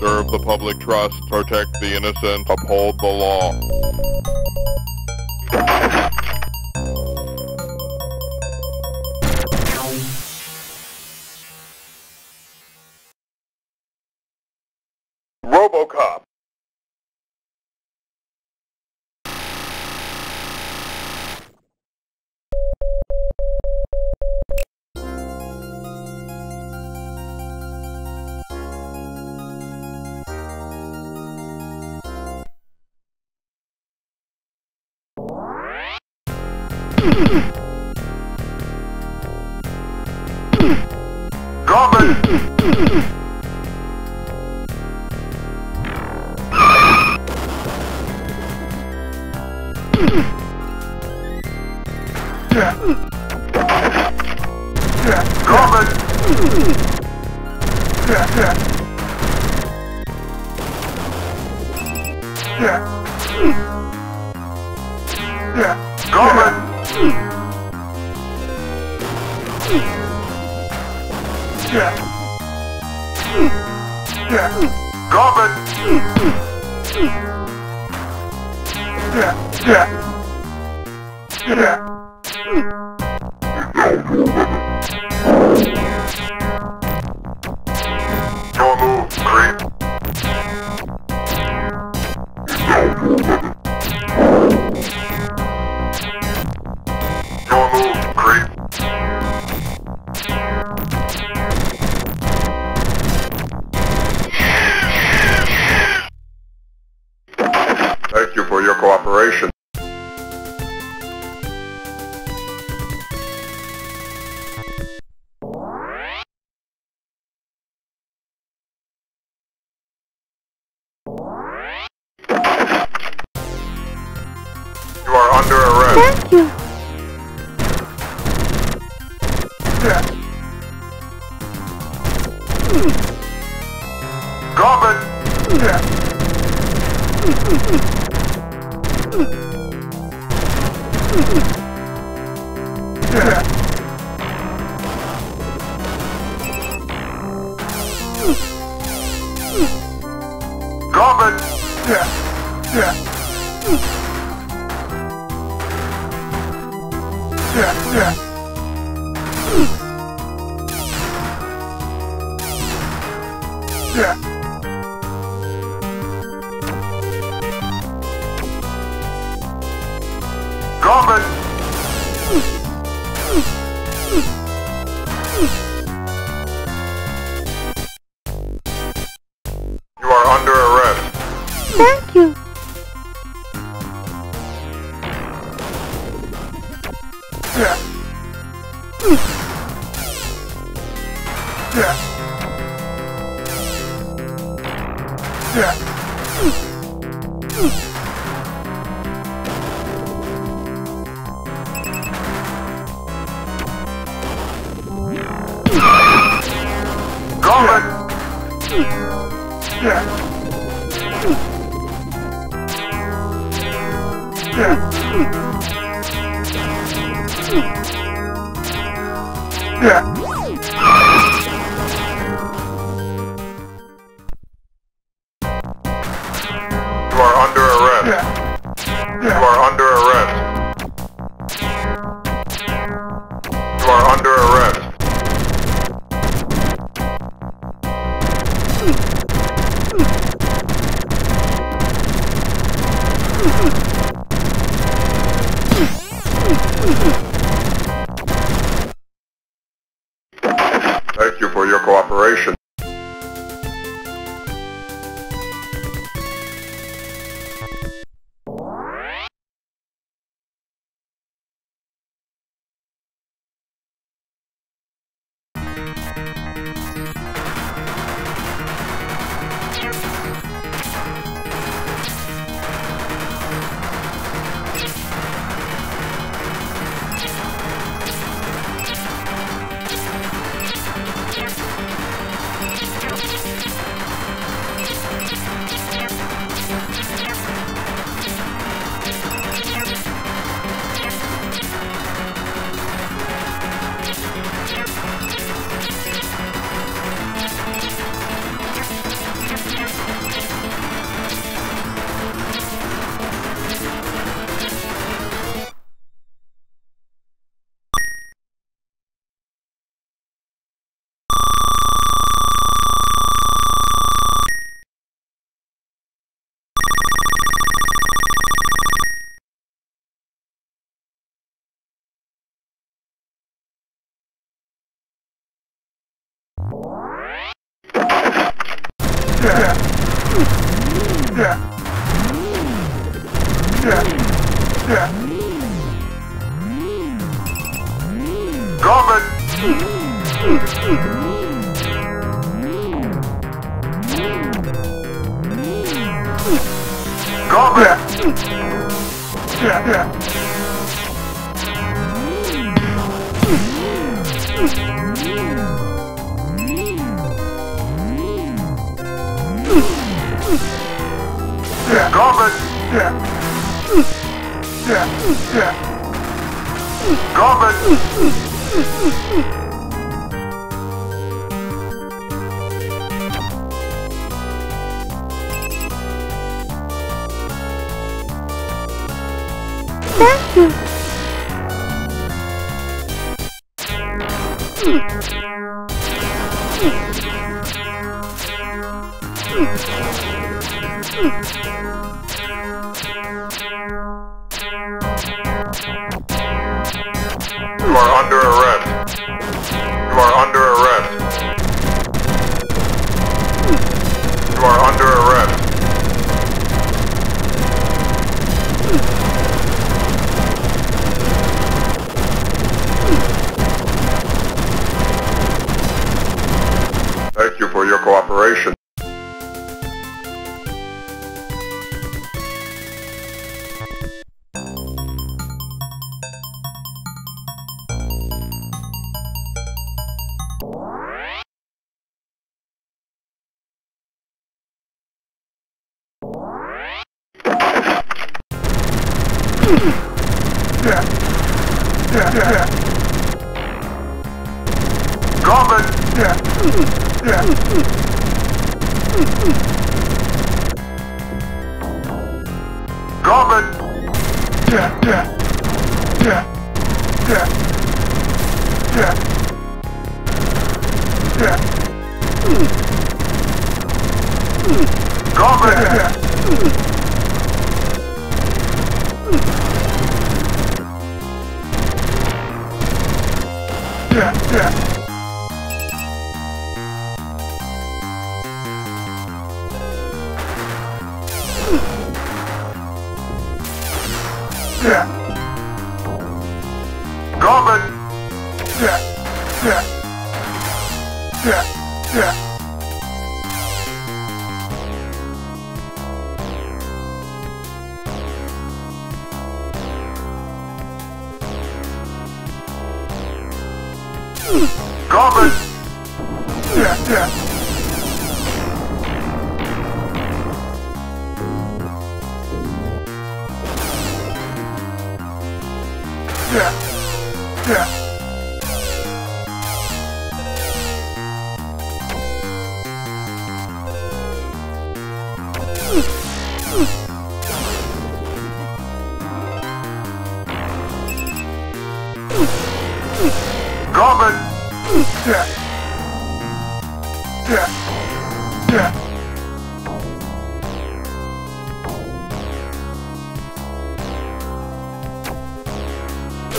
serve the public trust, protect the innocent, uphold the law. Robin! Yeah. Thank you. 嗯嗯嗯 Yeah. you Gobble!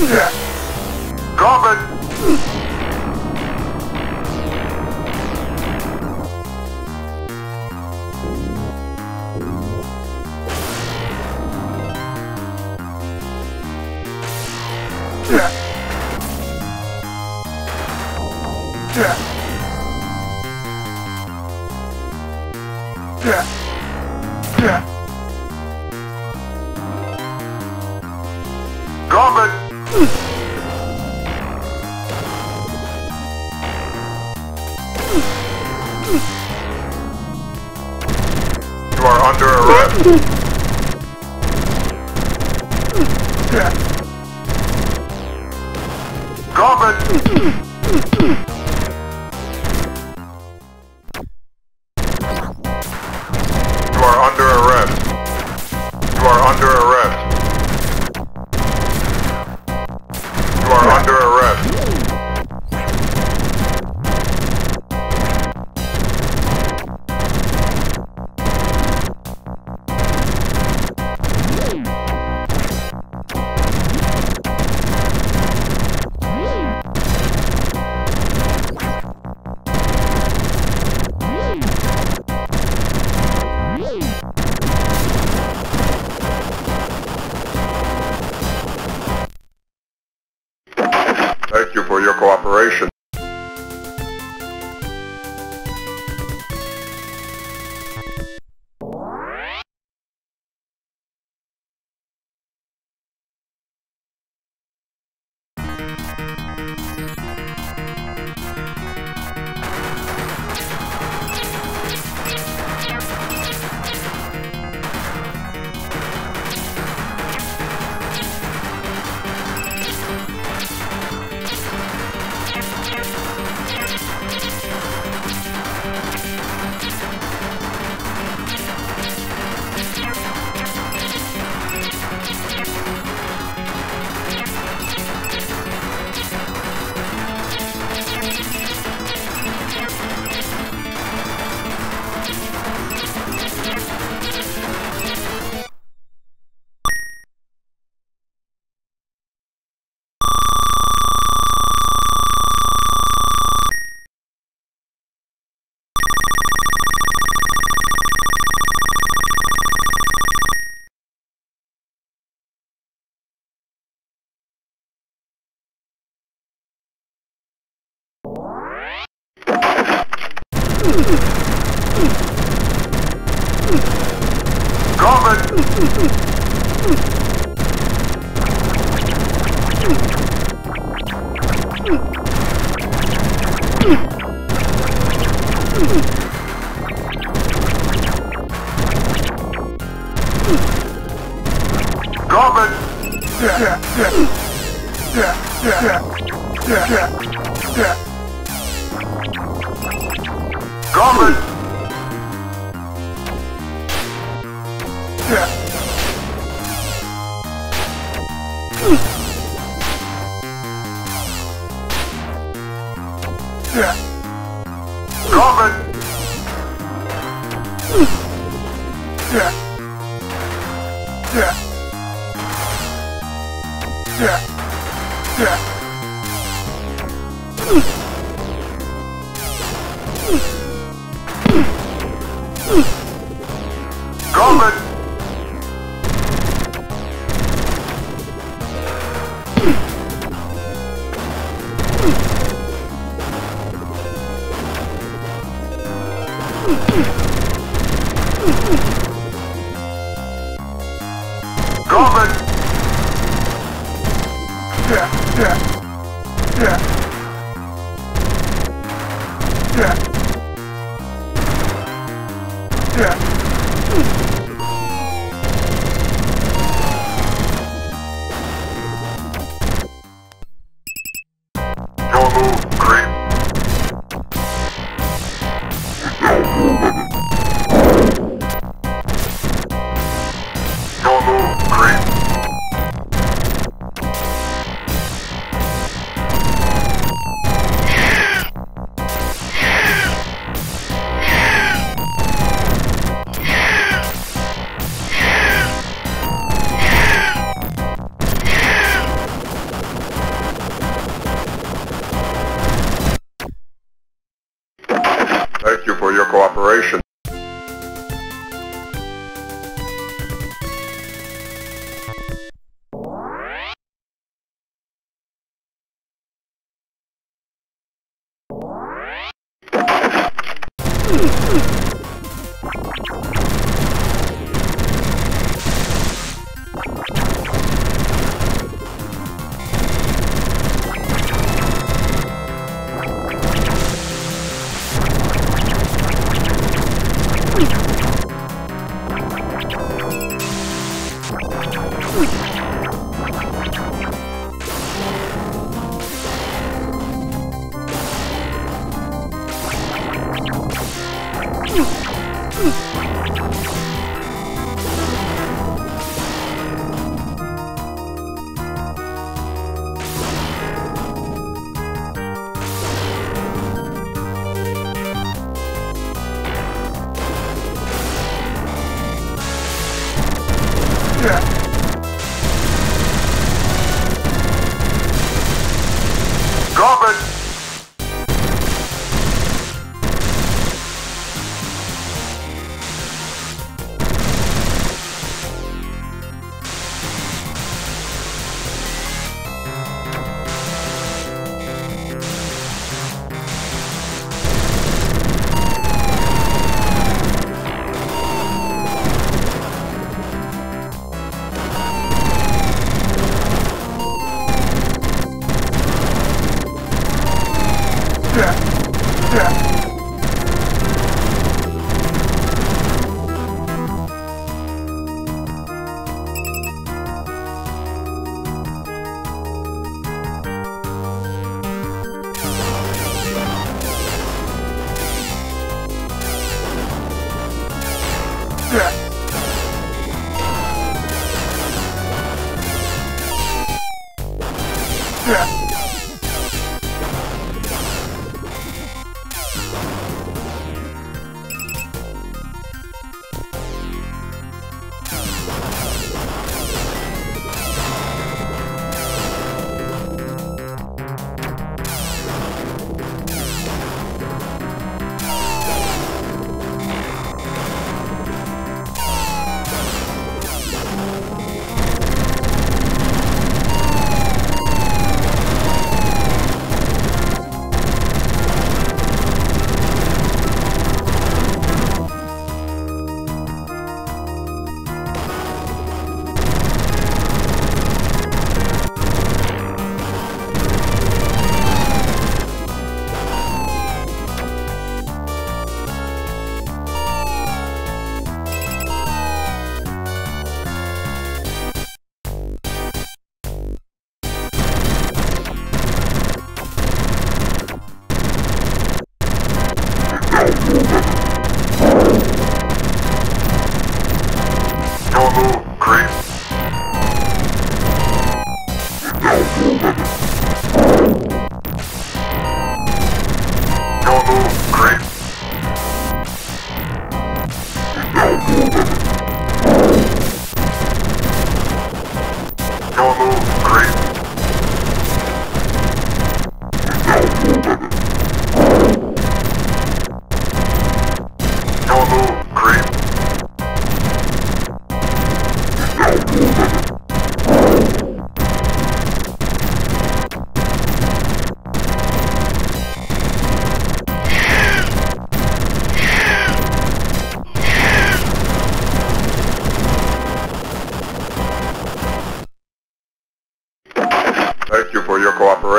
Yeah. 我操 Thank you for your cooperation. Combat! Combat!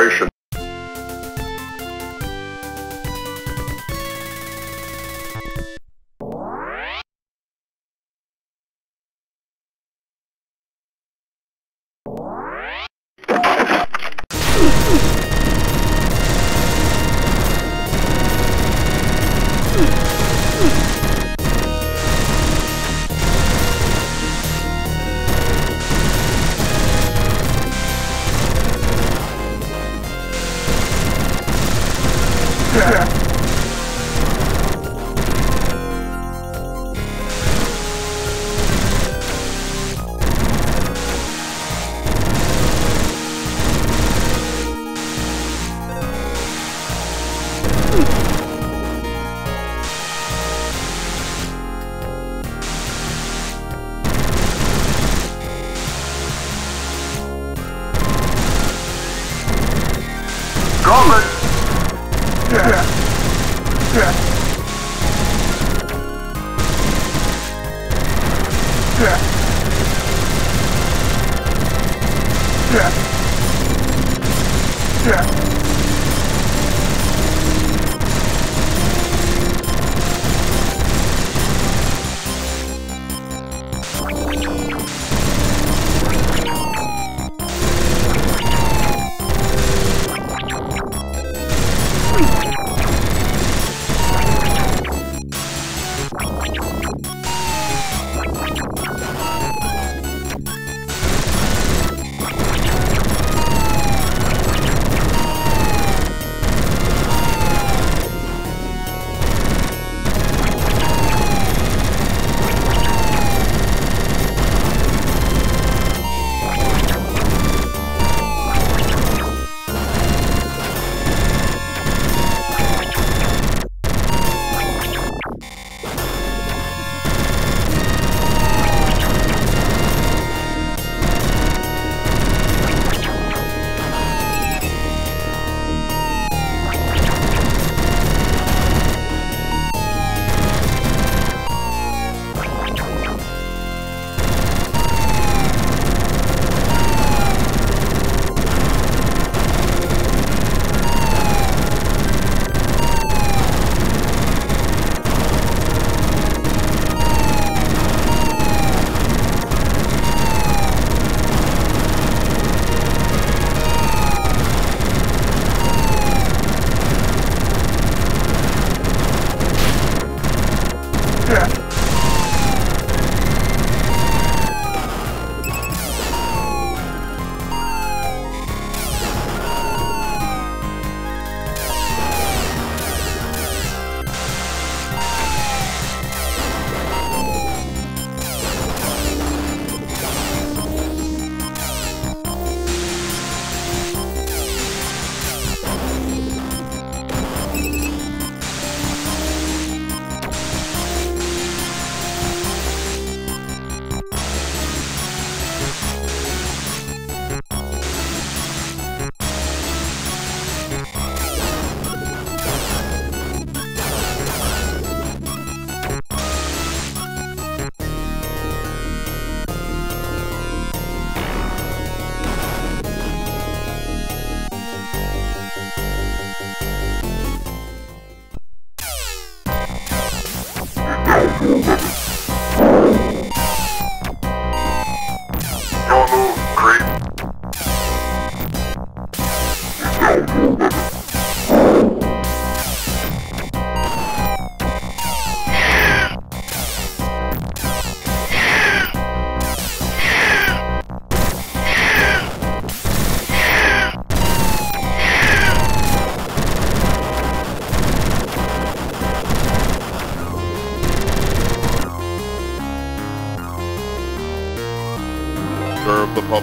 Your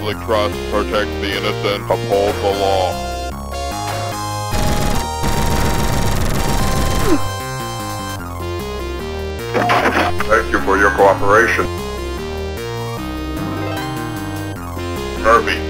public trust, protect the innocent, uphold the law. Thank you for your cooperation. Murphy,